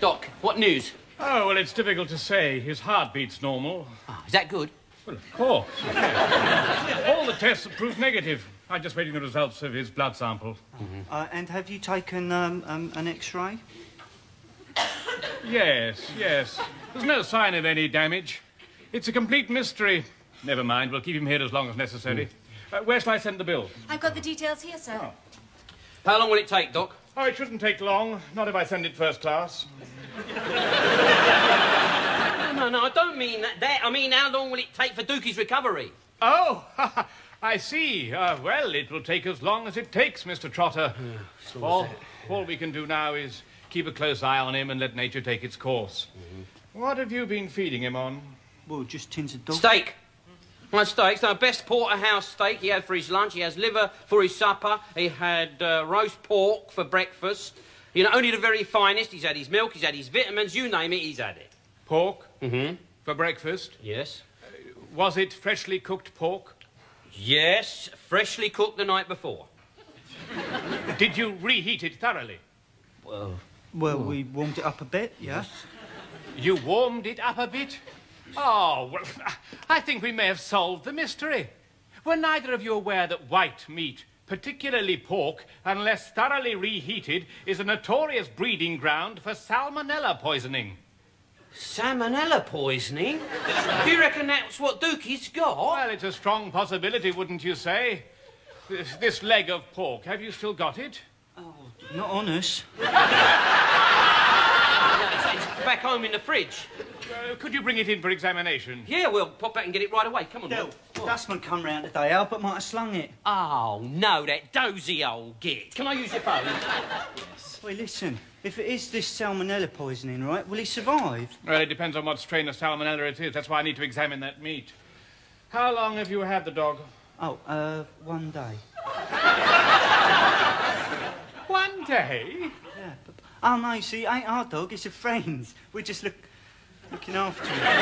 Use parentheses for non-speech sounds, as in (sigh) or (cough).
Doc, what news? Oh, well, it's difficult to say. His heartbeat's normal. Oh, is that good? Well, of course. (laughs) All the tests have proved negative. I'm just waiting the results of his blood sample. Uh, and have you taken um, um, an X-ray? Yes, yes. There's no sign of any damage. It's a complete mystery. Never mind, we'll keep him here as long as necessary. Uh, where shall I send the bill? I've got the details here, sir. Oh. How long will it take, Doc? Oh, it shouldn't take long. Not if I send it first class. No, (laughs) no, no, I don't mean that. that. I mean, how long will it take for Dukey's recovery? Oh, (laughs) I see. Uh, well, it will take as long as it takes, Mr. Trotter. all, all we can do now is keep a close eye on him and let nature take its course. What have you been feeding him on? Well, just tins of dog. Steak. My steaks. Now, best porterhouse steak he had for his lunch. He has liver for his supper. He had uh, roast pork for breakfast. You know, only the very finest. He's had his milk, he's had his vitamins, you name it, he's had it. Pork Mm-hmm. for breakfast? Yes. Was it freshly cooked pork? Yes, freshly cooked the night before. Did you reheat it thoroughly? Well, Well, we warmed it up a bit, yes. You warmed it up a bit? Oh, well, I think we may have solved the mystery. Were neither of you aware that white meat, particularly pork, unless thoroughly reheated, is a notorious breeding ground for salmonella poisoning? salmonella poisoning? Do you reckon that's what Dukey's got? Well, it's a strong possibility, wouldn't you say? This, this leg of pork, have you still got it? Oh, not on us. It's, it's back home in the fridge. Uh, could you bring it in for examination? Yeah, we'll pop back and get it right away. Come on, No, Will. dustman come round today. Albert might have slung it. Oh, no, that dozy old git. Can I use your phone? Yes. Wait, listen. If it is this salmonella poisoning, right, will he survive? Well, it depends on what strain of salmonella it is. That's why I need to examine that meat. How long have you had the dog? Oh, uh, one day. One day? Oh, no, you see, ain't our dog, it's a friend's. We're just look, looking after him.